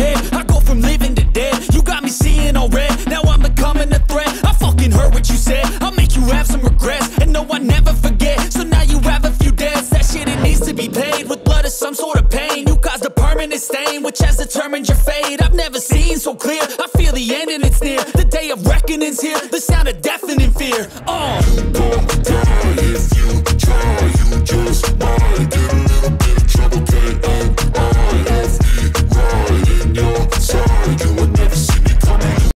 head. I go from living to dead. You got me seeing all red. Now I'm becoming a threat. I fucking heard what you said. I'll make you have some regrets. And no, I never forget. So now you have a few deaths. That shit, it needs to be paid With blood or some sort of pain. You caused a permanent stain Which has determined your fate. I've never seen so clear. I feel the end and it's near. The day of reckoning's here. The sound of deafening fear. Oh